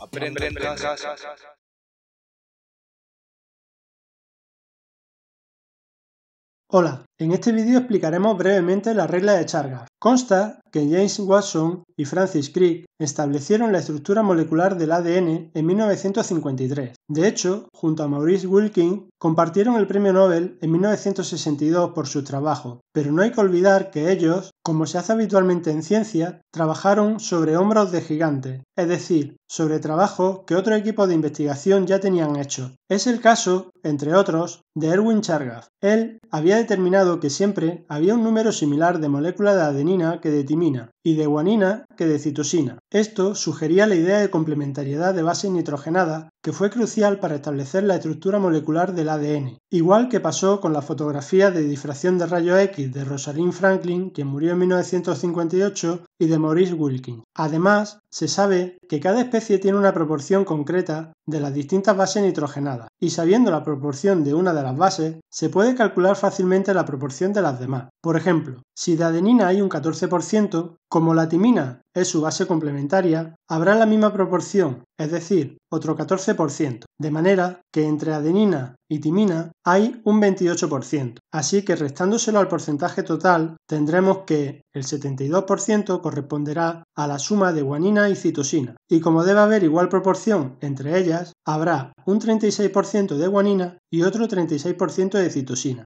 Aprende en casa. Hola, en este vídeo explicaremos brevemente la regla de Chargaff. Consta que James Watson y Francis Crick establecieron la estructura molecular del ADN en 1953. De hecho, junto a Maurice Wilkins, compartieron el premio Nobel en 1962 por su trabajo, pero no hay que olvidar que ellos, como se hace habitualmente en ciencia, trabajaron sobre hombros de gigantes, es decir, sobre trabajo que otro equipo de investigación ya tenían hecho. Es el caso, entre otros, de Erwin Chargaff. Él había determinado que siempre había un número similar de moléculas de que de timina y de guanina que de citosina. Esto sugería la idea de complementariedad de base nitrogenada que fue crucial para establecer la estructura molecular del ADN, igual que pasó con la fotografía de difracción de rayos X de Rosalind Franklin, quien murió en 1958, y de Maurice Wilkins. Además, se sabe que cada especie tiene una proporción concreta de las distintas bases nitrogenadas, y sabiendo la proporción de una de las bases, se puede calcular fácilmente la proporción de las demás. Por ejemplo, si de adenina hay un 14%, como la timina es su base complementaria, habrá la misma proporción, es decir, otro 14%, de manera que entre adenina y timina hay un 28%. Así que restándoselo al porcentaje total, tendremos que el 72% corresponderá a la suma de guanina y citosina. Y como debe haber igual proporción entre ellas, habrá un 36% de guanina y otro 36% de citosina.